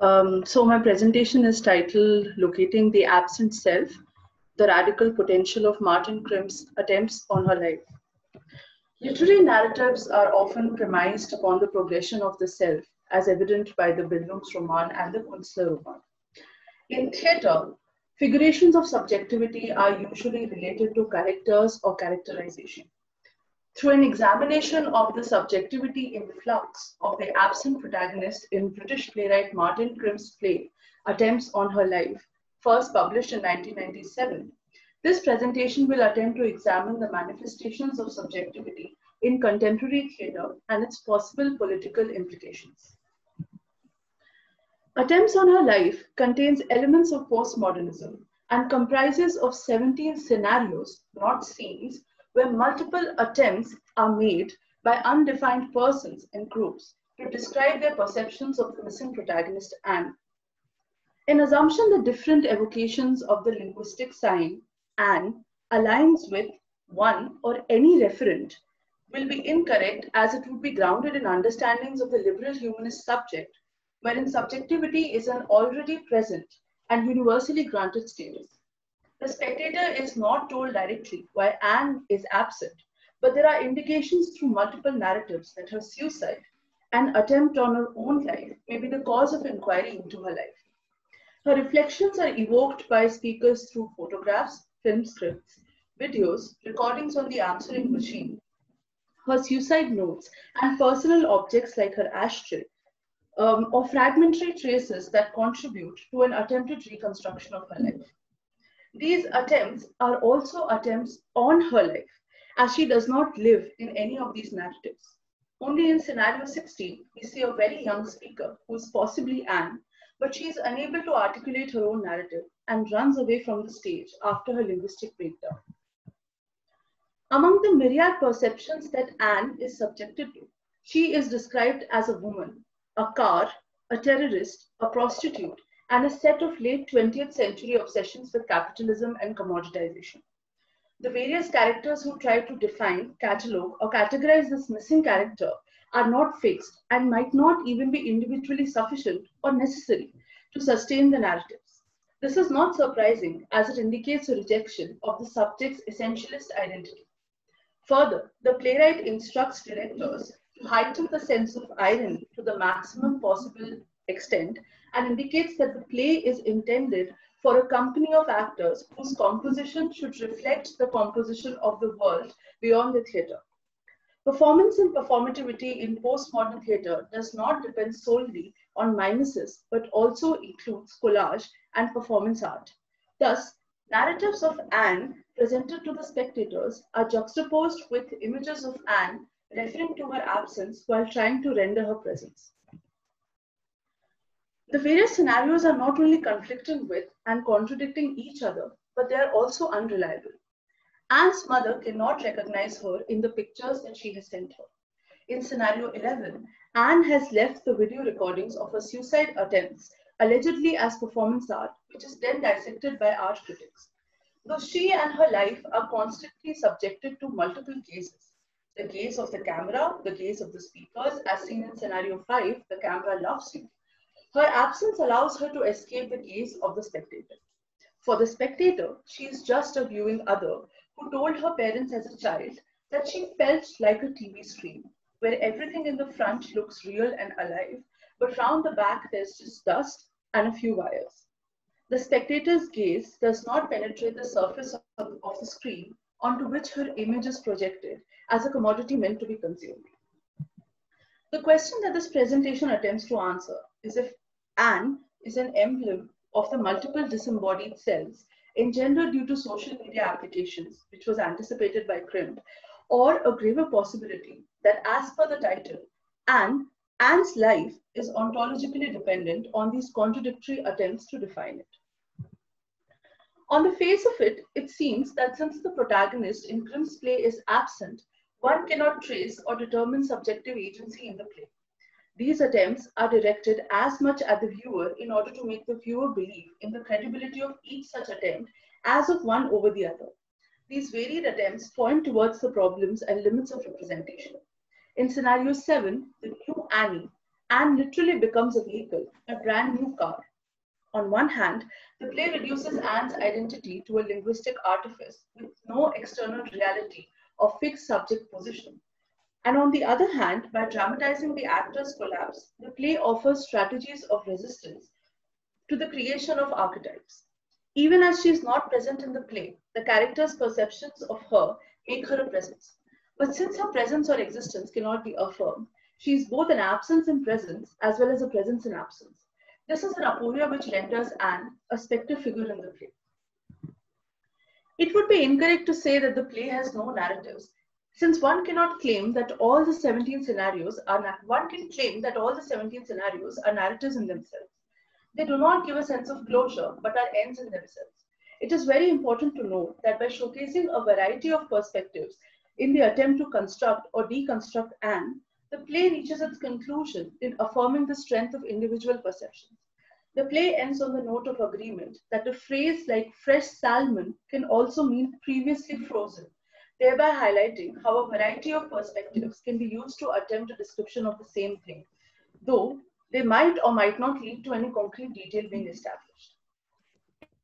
Um, so my presentation is titled Locating the Absent Self, the Radical Potential of Martin Crimp's Attempts on Her Life. Literary narratives are often premised upon the progression of the self, as evident by the Bildungsroman and the Künstlerroman. In theatre, figurations of subjectivity are usually related to characters or characterization. Through an examination of the subjectivity in flux of the absent protagonist in British playwright Martin Crimp's play, Attempts on Her Life, first published in 1997, this presentation will attempt to examine the manifestations of subjectivity in contemporary theatre and its possible political implications. Attempts on Her Life contains elements of postmodernism and comprises of 17 scenarios, not scenes, where multiple attempts are made by undefined persons and groups to describe their perceptions of the missing protagonist Anne. In assumption that different evocations of the linguistic sign Anne aligns with one or any referent will be incorrect as it would be grounded in understandings of the liberal humanist subject, wherein subjectivity is an already present and universally granted status. The spectator is not told directly why Anne is absent, but there are indications through multiple narratives that her suicide and attempt on her own life may be the cause of inquiry into her life. Her reflections are evoked by speakers through photographs, film scripts, videos, recordings on the answering machine, her suicide notes, and personal objects like her ashtray, um, or fragmentary traces that contribute to an attempted reconstruction of her life. These attempts are also attempts on her life, as she does not live in any of these narratives. Only in scenario 16, we see a very young speaker, who is possibly Anne, but she is unable to articulate her own narrative and runs away from the stage after her linguistic breakdown. Among the myriad perceptions that Anne is subjected to, she is described as a woman, a car, a terrorist, a prostitute, and a set of late 20th century obsessions with capitalism and commoditization. The various characters who try to define, catalog, or categorize this missing character are not fixed and might not even be individually sufficient or necessary to sustain the narratives. This is not surprising as it indicates a rejection of the subject's essentialist identity. Further, the playwright instructs directors to heighten the sense of irony to the maximum possible extent and indicates that the play is intended for a company of actors whose composition should reflect the composition of the world beyond the theatre. Performance and performativity in postmodern theatre does not depend solely on mimesis, but also includes collage and performance art. Thus, narratives of Anne presented to the spectators are juxtaposed with images of Anne referring to her absence while trying to render her presence. The various scenarios are not only conflicting with and contradicting each other, but they are also unreliable. Anne's mother cannot recognize her in the pictures that she has sent her. In scenario 11, Anne has left the video recordings of her suicide attempts, allegedly as performance art, which is then dissected by art critics. Though she and her life are constantly subjected to multiple gazes, the gaze of the camera, the gaze of the speakers, as seen in scenario 5, the camera loves you, her absence allows her to escape the gaze of the spectator. For the spectator, she is just a viewing other who told her parents as a child that she felt like a TV screen, where everything in the front looks real and alive, but round the back there's just dust and a few wires. The spectator's gaze does not penetrate the surface of, the screen onto which her image is projected as a commodity meant to be consumed. The question that this presentation attempts to answer is if Anne is an emblem of the multiple disembodied selves engendered due to social media applications, which was anticipated by Crimp, or a graver possibility that, as per the title, Anne, Anne's life is ontologically dependent on these contradictory attempts to define it. On the face of it, it seems that since the protagonist in Crimp's play is absent, one cannot trace or determine subjective agency in the play. These attempts are directed as much at the viewer in order to make the viewer believe in the credibility of each such attempt as of one over the other. These varied attempts point towards the problems and limits of representation. In scenario 7, the new Annie, Anne literally becomes a vehicle, a brand new car. On one hand, the play reduces Anne's identity to a linguistic artifice with no external reality or fixed subject position. And on the other hand, by dramatizing the actor's collapse, the play offers strategies of resistance to the creation of archetypes. Even as she is not present in the play, the character's perceptions of her make her a presence. But since her presence or existence cannot be affirmed, she is both an absence in presence as well as a presence in absence. This is an aporia which renders Anne a spectre figure in the play. It would be incorrect to say that the play has no narratives, since one cannot claim that all the 17 scenarios are one can claim that all the 17 scenarios are narratives in themselves. They do not give a sense of closure, but are ends in themselves. It is very important to note that by showcasing a variety of perspectives in the attempt to construct or deconstruct Anne, the play reaches its conclusion in affirming the strength of individual perceptions. The play ends on the note of agreement that a phrase like fresh salmon can also mean previously frozen, thereby highlighting how a variety of perspectives can be used to attempt a description of the same thing, though they might or might not lead to any concrete detail being established.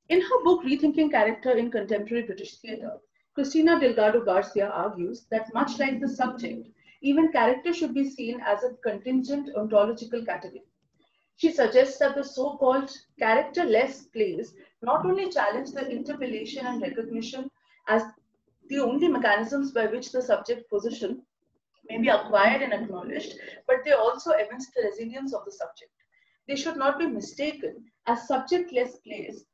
In her book, Rethinking Character in Contemporary British Theatre, Cristina Delgado Garcia argues that much like the subject, even character should be seen as a contingent ontological category. She suggests that the so-called characterless plays not only challenge the interpellation and recognition as the only mechanisms by which the subject position may be acquired and acknowledged, but they also evince the resilience of the subject. They should not be mistaken as subjectless plays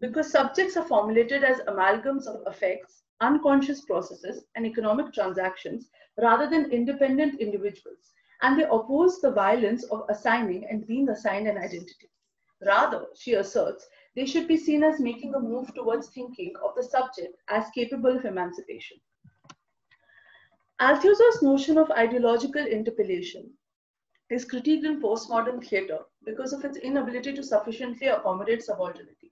because subjects are formulated as amalgams of affects, unconscious processes, and economic transactions rather than independent individuals, and they oppose the violence of assigning and being assigned an identity. Rather, she asserts, they should be seen as making a move towards thinking of the subject as capable of emancipation. Althusser's notion of ideological interpellation is critiqued in postmodern theatre because of its inability to sufficiently accommodate subalternity.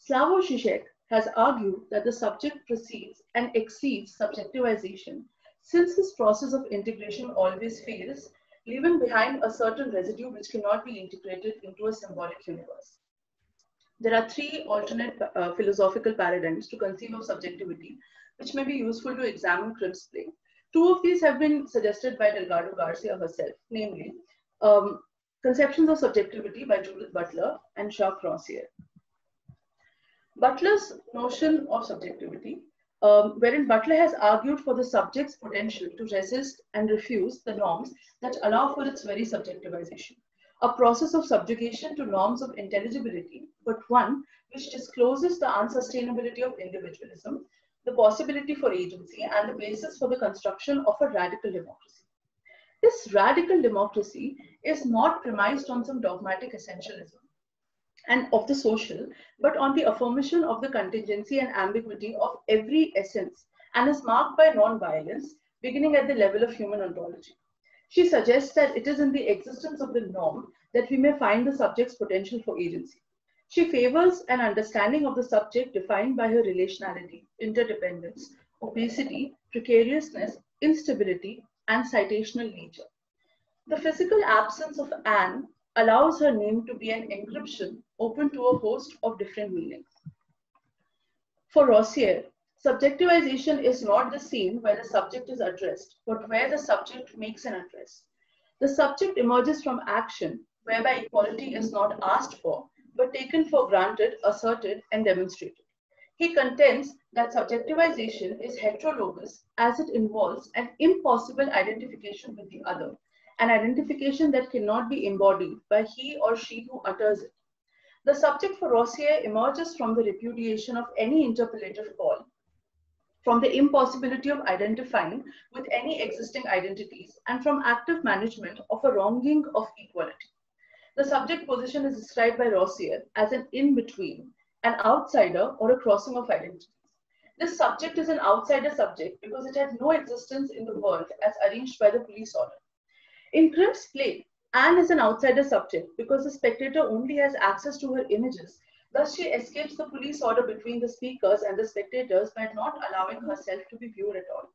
Slavoj Žižek has argued that the subject precedes and exceeds subjectivization since this process of integration always fails, leaving behind a certain residue which cannot be integrated into a symbolic universe. There are three alternate uh, philosophical paradigms to conceive of subjectivity, which may be useful to examine Crimp's play. Two of these have been suggested by Delgado Garcia herself, namely um, Conceptions of Subjectivity by Judith Butler and Jacques Rancière. Butler's notion of subjectivity, um, wherein Butler has argued for the subject's potential to resist and refuse the norms that allow for its very subjectivization, a process of subjugation to norms of intelligibility, but one which discloses the unsustainability of individualism the possibility for agency, and the basis for the construction of a radical democracy. This radical democracy is not premised on some dogmatic essentialism and of the social, but on the affirmation of the contingency and ambiguity of every essence and is marked by non-violence, beginning at the level of human ontology. She suggests that it is in the existence of the norm that we may find the subject's potential for agency. She favors an understanding of the subject defined by her relationality, interdependence, opacity, precariousness, instability, and citational nature. The physical absence of Anne allows her name to be an encryption open to a host of different meanings. For Rancière, subjectivization is not the scene where the subject is addressed, but where the subject makes an address. The subject emerges from action, whereby equality is not asked for, but taken for granted, asserted, and demonstrated. He contends that subjectivization is heterologous as it involves an impossible identification with the other, an identification that cannot be embodied by he or she who utters it. The subject for Rancière emerges from the repudiation of any interpellative call, from the impossibility of identifying with any existing identities, and from active management of a wronging of equality. The subject position is described by Rancière as an in-between, an outsider or a crossing of identities. This subject is an outsider subject because it has no existence in the world as arranged by the police order. In Crimp's play, Anne is an outsider subject because the spectator only has access to her images. Thus, she escapes the police order between the speakers and the spectators by not allowing herself to be viewed at all.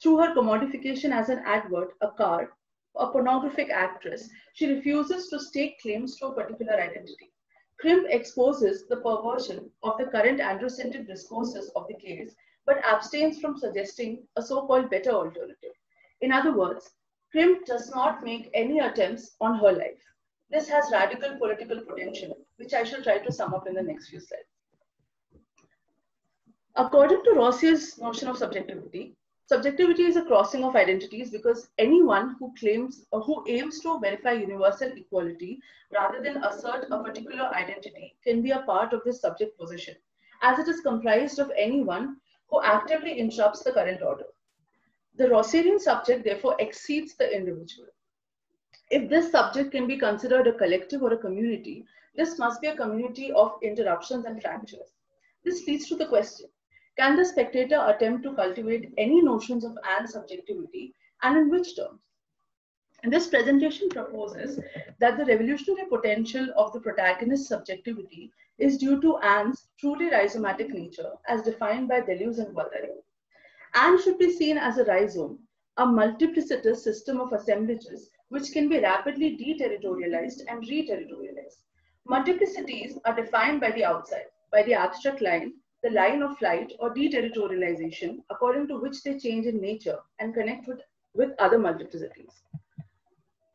Through her commodification as an advert, a card, a pornographic actress, she refuses to stake claims to a particular identity. Crimp exposes the perversion of the current androcentric discourses of the case, but abstains from suggesting a so-called better alternative. In other words, Crimp does not make any attempts on her life. This has radical political potential, which I shall try to sum up in the next few slides. According to Rancière's notion of subjectivity, subjectivity is a crossing of identities because anyone who claims or who aims to verify universal equality rather than assert a particular identity can be a part of this subject position, as it is comprised of anyone who actively interrupts the current order. The Rancièrian subject therefore exceeds the individual. If this subject can be considered a collective or a community, this must be a community of interruptions and fractures. This leads to the question, can the spectator attempt to cultivate any notions of Anne's subjectivity and in which terms? And this presentation proposes that the revolutionary potential of the protagonist's subjectivity is due to Anne's truly rhizomatic nature as defined by Deleuze and Guattari. Anne should be seen as a rhizome, a multiplicitous system of assemblages which can be rapidly deterritorialized and reterritorialized. Multiplicities are defined by the outside, by the abstract line, the line of flight or deterritorialization, according to which they change in nature and connect with, with other multiplicities.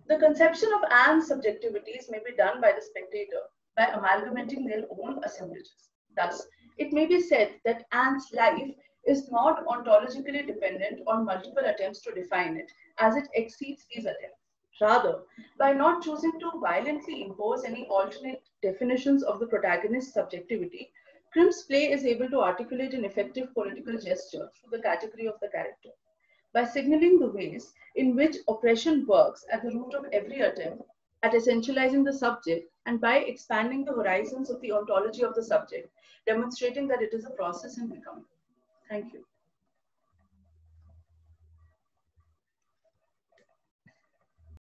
The conception of Anne's subjectivities may be done by the spectator by amalgamating their own assemblages. Thus, it may be said that Anne's life is not ontologically dependent on multiple attempts to define it, as it exceeds these attempts. Rather, by not choosing to violently impose any alternate definitions of the protagonist's subjectivity, Crimp's play is able to articulate an effective political gesture through the category of the character. By signaling the ways in which oppression works at the root of every attempt at essentializing the subject, and by expanding the horizons of the ontology of the subject, demonstrating that it is a process in becoming. Thank you.